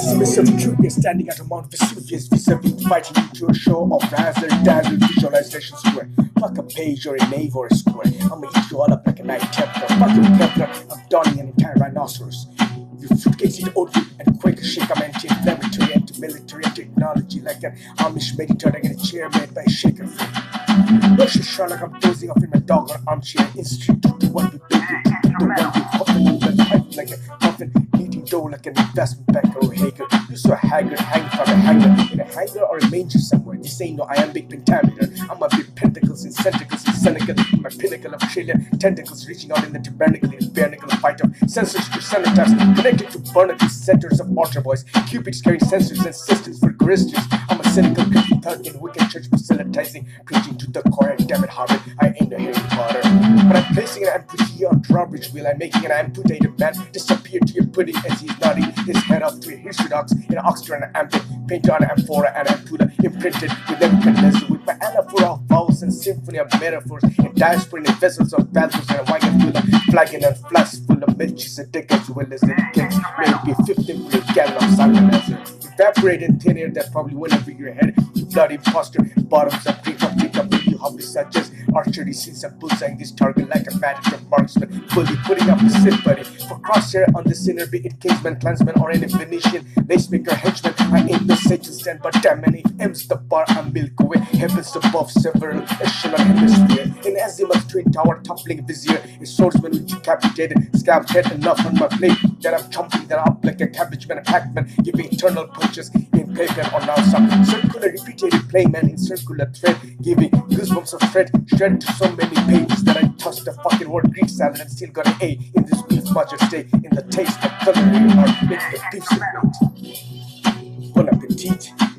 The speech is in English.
Is Mr. Truth standing at a Mount Vesuvius vis-a-vis fighting into a show of razzle dazzle visualization square. Fuck a page or a nave or a square. I'ma eat you all up like a knight templar. Fuck you, Kevlar. I'm donning an entire rhinoceros. Your suitcase is oatmeal and quick shake. I'm anti-inflammatory, anti-military, technology like an Amish meditator in a chair made by shaker. Rush is shot I'm dozing off in my dog on armchair. Institute to what you build, to the one you over the pipe like a muffin. Eating dough like an investment banker or Hagar. You saw a haggard hanging from a hanger in a hangar or a manger somewhere. This ain't no iambic pentameter. I'm a big pentacles and centacles and cenacle. My pinnacle of trillion tentacles reaching out in the tabernacle in a bare nickel fight of censors to cenotaphs connected to barnacle centers of altar boys. Cupids carrying censers and systems for Christians. I'm a cynical, creepy thug in wicked church proselytizing, preaching to the choir. Damn it, Harvard, I ain't a Harry Potter. But I'm placing an amputee on drawbridge wheel. I'm making an amputated man disappear to your pudding as he's nodding his head off to a heterodox in an and an ambit, painted on amphora and ampulla, imprinted with Nebuchadnezzar anaphora of vowels and symphony of metaphors, and diaspora in vessels of battles and wagon full of flagon and flasks full of Melchizedek as well as the kings, maybe 15 million gallon of Salmanazar. Evaporated thin air that probably went over your head, you bloody imposter, bottoms up, drink up, drink up, you hobby such as archery since I'm bullseyeing this target like a of marksman, fully putting up a sit buddy for crosshair on the sinner, be it kingsman, clansman, or any Venetian lacemaker henchman. I Satan stand, but damn many M's the bar I'm milk away. Heavens above several echelon hemisphere. In Azimuth twin tower toppling vizier, a swordsman with decapitated scab head enough on my plate. That I'm chomping that up like a cabbage man, a pac-man, giving eternal punches in paper or now some circular repeated playman in circular thread, giving goosebumps of thread shredded to so many pages that I tossed the fucking word Greek salad and still got an A in this beef budget stay in the taste of culinary art, making the beef appetit.